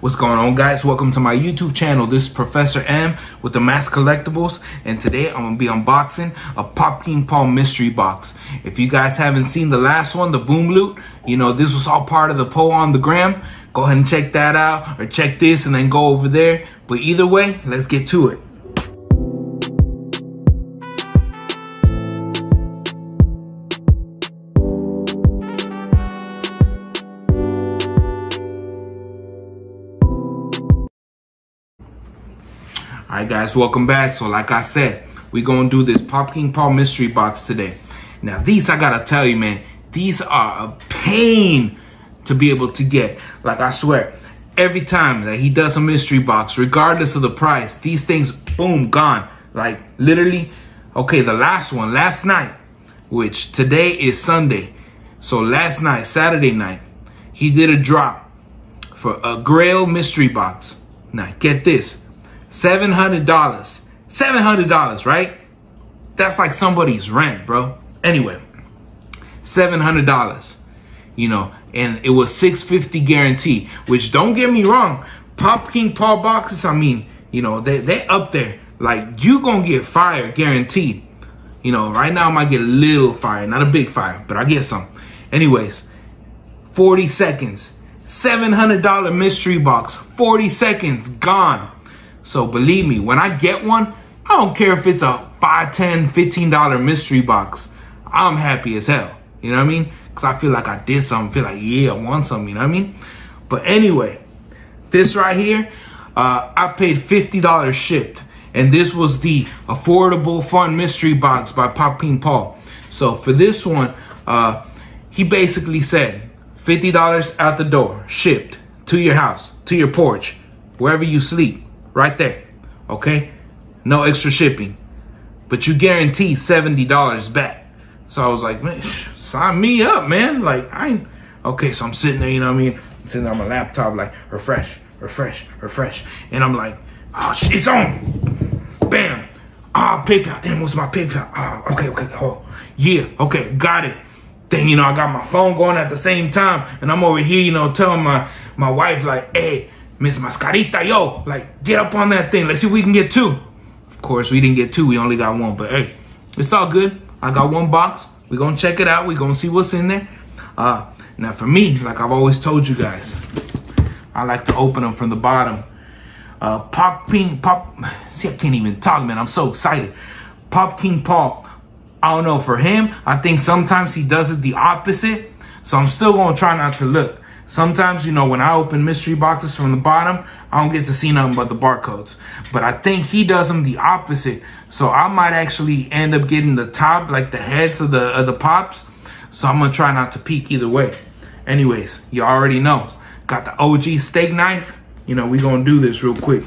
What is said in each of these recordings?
What's going on guys? Welcome to my YouTube channel. This is Professor M with the Mask Collectibles and today I'm going to be unboxing a Pop King Paul mystery box. If you guys haven't seen the last one, the Boom Loot, you know this was all part of the poll on the gram. Go ahead and check that out or check this and then go over there. But either way, let's get to it. All right, guys, welcome back. So like I said, we going to do this Pop King Paul mystery box today. Now, these, I got to tell you, man, these are a pain to be able to get. Like, I swear, every time that he does a mystery box, regardless of the price, these things, boom, gone. Like, literally, okay, the last one, last night, which today is Sunday. So last night, Saturday night, he did a drop for a Grail mystery box. Now, get this $700. $700, right? That's like somebody's rent, bro. Anyway, $700, you know, and it was 650 guarantee, which don't get me wrong, Pop King Paul boxes, I mean, you know, they, they up there. Like, you gonna get fire, guaranteed. You know, right now I might get a little fire, not a big fire, but I get some. Anyways, 40 seconds. $700 mystery box, 40 seconds, gone. So believe me, when I get one, I don't care if it's a 5 10 $15 mystery box. I'm happy as hell. You know what I mean? Because I feel like I did something. feel like, yeah, I want something. You know what I mean? But anyway, this right here, uh, I paid $50 shipped. And this was the Affordable Fun Mystery Box by Pop King Paul. So for this one, uh, he basically said $50 out the door, shipped to your house, to your porch, wherever you sleep right there. Okay? No extra shipping. But you guarantee $70 back. So I was like, man, sign me up, man. Like, I ain't. Okay, so I'm sitting there, you know what I mean? I'm sitting on my laptop, like, refresh, refresh, refresh. And I'm like, oh, shit, it's on. Bam. Ah, oh, PayPal. Damn, what's my PayPal? Oh, okay, okay. Oh, yeah, okay, got it. Then, you know, I got my phone going at the same time. And I'm over here, you know, telling my, my wife, like, hey, Miss Mascarita, yo, like, get up on that thing. Let's see if we can get two. Of course, we didn't get two. We only got one. But, hey, it's all good. I got one box. We're going to check it out. We're going to see what's in there. Uh, now, for me, like I've always told you guys, I like to open them from the bottom. Uh, Pop King, Pop, see, I can't even talk, man. I'm so excited. Pop King Paul, I don't know, for him, I think sometimes he does it the opposite. So I'm still going to try not to look. Sometimes, you know, when I open mystery boxes from the bottom, I don't get to see nothing but the barcodes. But I think he does them the opposite. So I might actually end up getting the top, like the heads of the, of the pops. So I'm going to try not to peek either way. Anyways, you already know. Got the OG steak knife. You know, we going to do this real quick.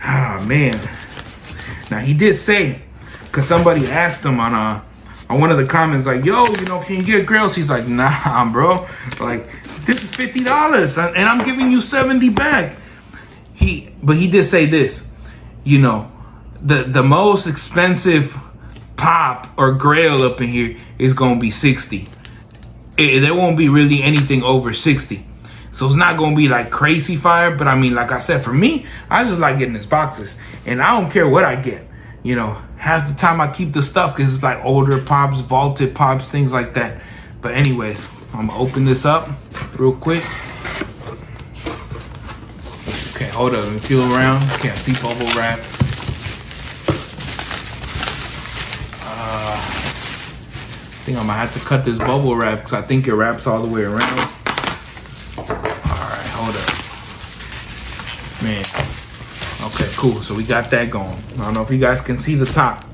Ah, man. Now, he did say, because somebody asked him on... Uh, on one of the comments like, yo, you know, can you get grails? He's like, nah, bro. Like, this is $50 and I'm giving you 70 back. He, but he did say this, you know, the, the most expensive pop or grail up in here is going to be 60. It, there won't be really anything over 60. So it's not to be like crazy fire. But I mean, like I said, for me, I just like getting these boxes. And I don't care what I get you know, half the time I keep the stuff because it's like older pops, vaulted pops, things like that. But anyways, I'm gonna open this up real quick. Okay, hold up, me feel around. Can't see bubble wrap. Uh, I think I'm gonna have to cut this bubble wrap because I think it wraps all the way around. All right, hold up. Man, Okay, cool. So we got that going. I don't know if you guys can see the top.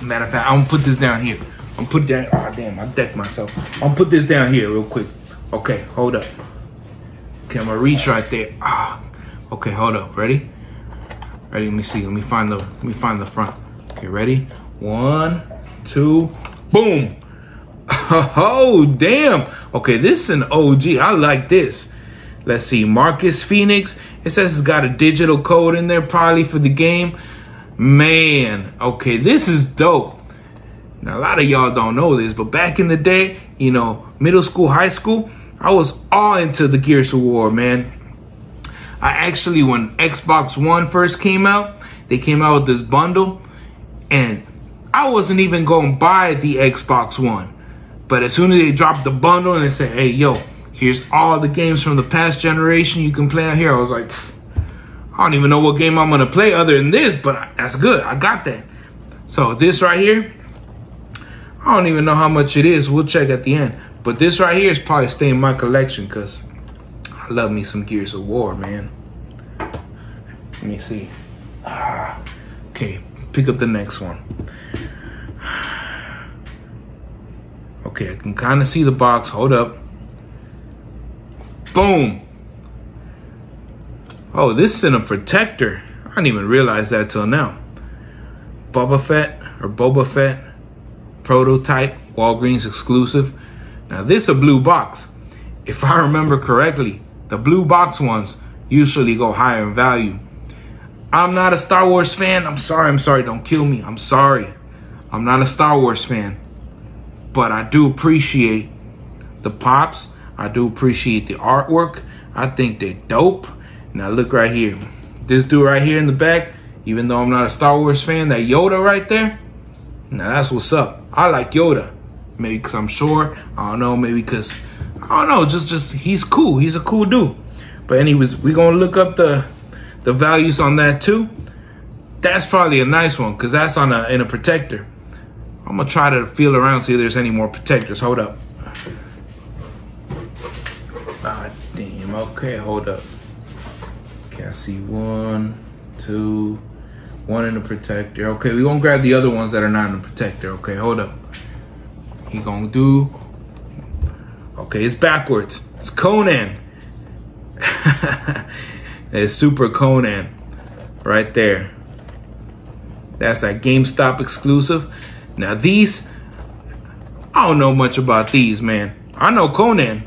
Matter of fact, I'm gonna put this down here. I'm put that. Oh damn, I decked myself. I'm gonna put this down here real quick. Okay, hold up. Okay, I'm gonna reach right there. Ah, okay, hold up. Ready? Ready? Let me see. Let me find the. Let me find the front. Okay, ready? One, two, boom. Oh damn. Okay, this is an OG. I like this. Let's see, Marcus Phoenix. It says it's got a digital code in there probably for the game. Man, okay, this is dope. Now, a lot of y'all don't know this, but back in the day, you know, middle school, high school, I was all into the Gears of War, man. I actually, when Xbox One first came out, they came out with this bundle, and I wasn't even going to buy the Xbox One. But as soon as they dropped the bundle and they said, hey, yo, here's all the games from the past generation you can play on here, I was like, I don't even know what game I'm going to play other than this, but that's good. I got that. So this right here, I don't even know how much it is. We'll check at the end. But this right here is probably staying in my collection because I love me some Gears of War, man. Let me see. Ah, okay, pick up the next one. Okay, I can kind of see the box. Hold up. Boom. Oh, this is in a protector. I didn't even realize that till now. Boba Fett or Boba Fett prototype, Walgreens exclusive. Now this a blue box. If I remember correctly, the blue box ones usually go higher in value. I'm not a Star Wars fan. I'm sorry. I'm sorry. Don't kill me. I'm sorry. I'm not a Star Wars fan. But I do appreciate the pops. I do appreciate the artwork. I think they're dope. Now look right here. This dude right here in the back, even though I'm not a Star Wars fan, that Yoda right there, now that's what's up. I like Yoda. Maybe because I'm short. I don't know. Maybe because, I don't know. Just, just he's cool. He's a cool dude. But anyways, we're going to look up the the values on that too. That's probably a nice one because that's on a in a protector. I'm gonna try to feel around see if there's any more protectors. Hold up. Ah damn. Okay, hold up. Okay, I see one, two, one in the protector. Okay, we're gonna grab the other ones that are not in the protector. Okay, hold up. He gonna do. Okay, it's backwards. It's Conan. It's Super Conan right there. That's that GameStop exclusive. Now these, I don't know much about these, man. I know Conan,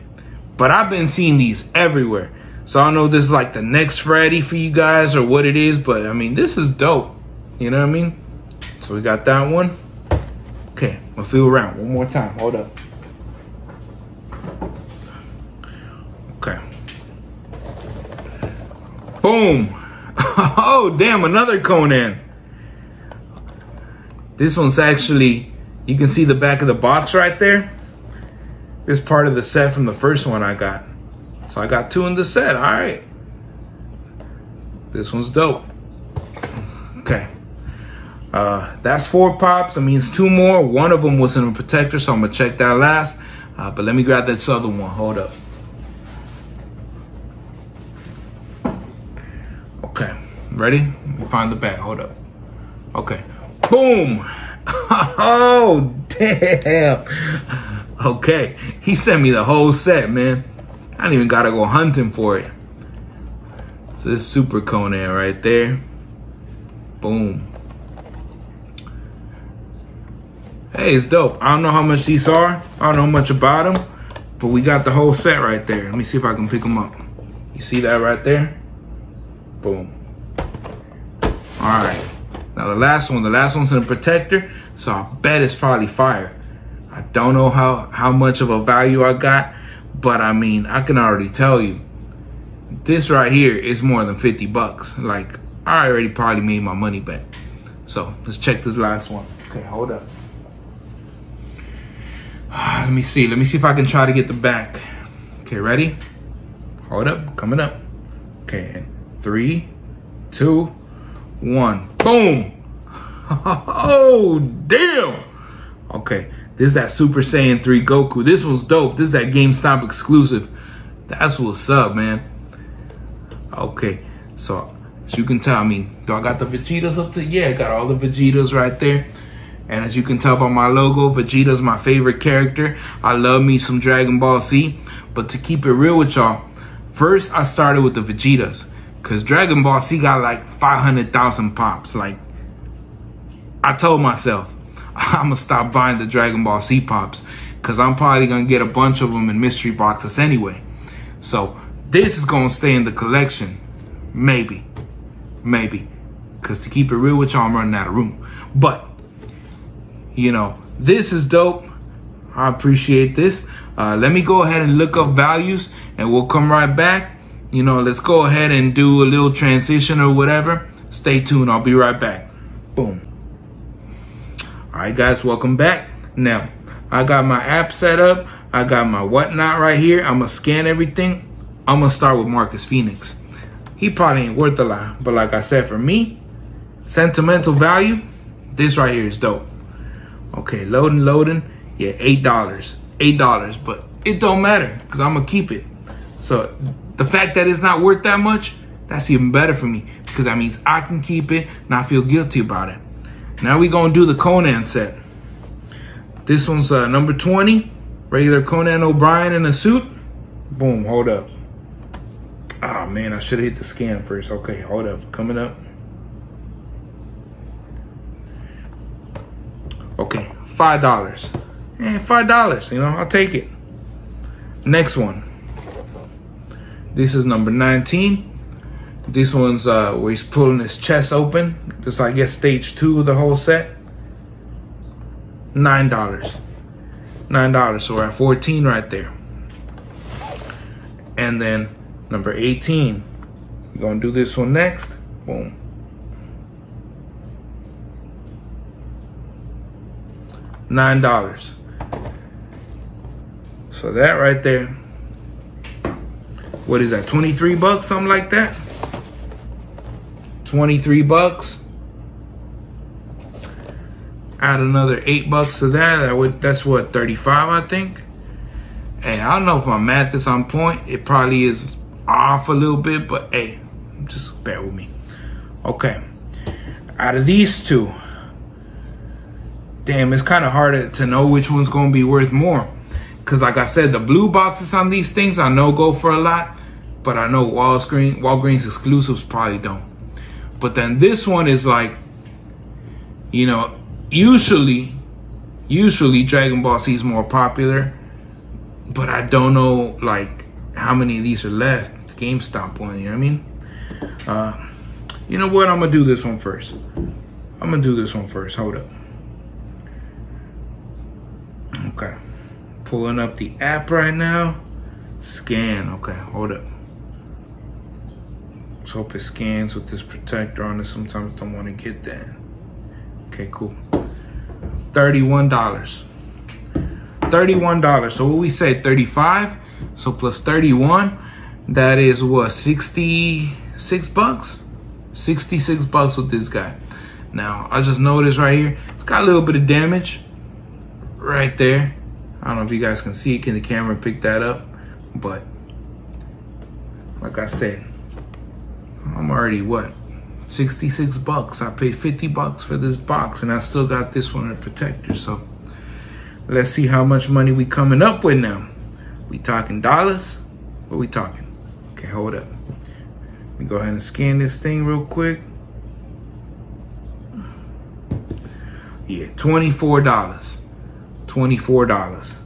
but I've been seeing these everywhere. So I know this is like the next Freddy for you guys or what it is, but I mean, this is dope. You know what I mean? So we got that one. Okay, I'm gonna feel around one more time. Hold up. Okay. Boom. Oh, damn, another Conan. This one's actually, you can see the back of the box right there. It's part of the set from the first one I got. So I got two in the set, all right. This one's dope. Okay. Uh, that's four pops. That means two more. One of them was in a protector, so I'm gonna check that last. Uh, but let me grab this other one. Hold up. Okay, ready? Let me find the bag. Hold up. Okay. Boom! Oh, damn. Okay, he sent me the whole set, man. I don't even gotta go hunting for it. So this Super Conan right there. Boom. Hey, it's dope. I don't know how much these are. I don't know much about them. But we got the whole set right there. Let me see if I can pick them up. You see that right there? Boom. All right. Now the last one, the last one's in a protector, so I bet it's probably fire. I don't know how, how much of a value I got, but I mean, I can already tell you, this right here is more than 50 bucks. Like, I already probably made my money back. So let's check this last one. Okay, hold up. Let me see. Let me see if I can try to get the back. Okay, ready? Hold up. Coming up. Okay, and three, two, one. Boom. Oh, damn. Okay, this is that Super Saiyan 3 Goku. This was dope. This is that GameStop exclusive. That's what's up, man. Okay, so as you can tell, I mean, do I got the Vegetas up to? Yeah, I got all the Vegetas right there. And as you can tell by my logo, Vegeta's my favorite character. I love me some Dragon Ball Z. But to keep it real with y'all, first I started with the Vegetas. Because Dragon Ball Z got like 500,000 pops. Like, I told myself, I'm to stop buying the Dragon Ball Z pops. Because I'm probably to get a bunch of them in mystery boxes anyway. So, this is to stay in the collection. Maybe. Maybe. Because to keep it real with y'all, I'm running out of room. But, you know, this is dope. I appreciate this. Uh, let me go ahead and look up values and we'll come right back. You know, let's go ahead and do a little transition or whatever. Stay tuned. I'll be right back. Boom. All right, guys, welcome back. Now, I got my app set up. I got my whatnot right here. I'm going to scan everything. I'm going to start with Marcus Phoenix. He probably ain't worth a lot. But like I said, for me, sentimental value, this right here is dope. Okay, loading, loading. Yeah, $8. $8. But it don't matter because I'm going to keep it. So the fact that it's not worth that much, that's even better for me because that means I can keep it, and not feel guilty about it. Now we gonna do the Conan set. This one's uh, number 20, regular Conan O'Brien in a suit. Boom, hold up. Ah, oh, man, I should have hit the scan first. Okay, hold up, coming up. Okay, $5. Eh, $5, you know, I'll take it. Next one. This is number 19. This one's uh, where he's pulling his chest open. Just I guess stage two of the whole set. Nine dollars. Nine dollars. So we're at 14 right there. And then number 18. We're gonna do this one next. Boom. Nine dollars. So that right there. What is that? 23 bucks, something like that. 23 bucks. Add another eight bucks to that. That would that's what 35, I think. Hey, I don't know if my math is on point. It probably is off a little bit, but hey, just bear with me. Okay. Out of these two, damn, it's kind of hard to know which one's going to be worth more. Because like I said, the blue boxes on these things I know go for a lot, but I know Walgreens, Walgreens exclusives probably don't. But then this one is like, you know, usually, usually Dragon Ball Z is more popular, but I don't know like how many of these are left. The GameStop one, you know what I mean? Uh, you know what? I'm gonna do this one first. I'm gonna do this one first. Hold up. Okay. Pulling up the app right now. Scan. Okay, hold up. Hope it scans with this protector on it. Sometimes don't want to get that. Okay, cool. $31. $31. So what we say, 35. So plus 31, that is what, 66 bucks? 66 bucks with this guy. Now, I just noticed right here, it's got a little bit of damage right there. I don't know if you guys can see it. Can the camera pick that up? But like I said, I'm already what 66 bucks. I paid 50 bucks for this box and I still got this one a protector. So let's see how much money we coming up with now. We talking dollars? What we talking? Okay, hold up. Let me go ahead and scan this thing real quick. Yeah, $24. $24.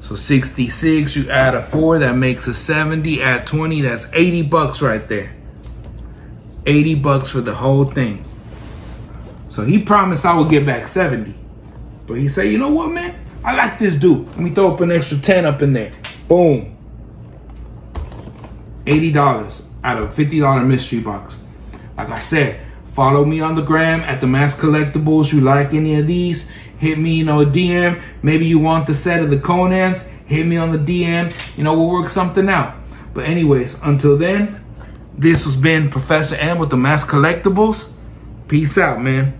So 66, you add a four, that makes a 70. Add 20, that's 80 bucks right there. 80 bucks for the whole thing. So he promised I would get back 70. But he said, you know what, man? I like this dude. Let me throw up an extra 10 up in there. Boom. $80 out of a $50 mystery box. Like I said, follow me on the gram at the Mask Collectibles. You like any of these? Hit me, you know, a DM. Maybe you want the set of the Conans. Hit me on the DM. You know, we'll work something out. But anyways, until then, this has been Professor M with the Mask Collectibles. Peace out, man.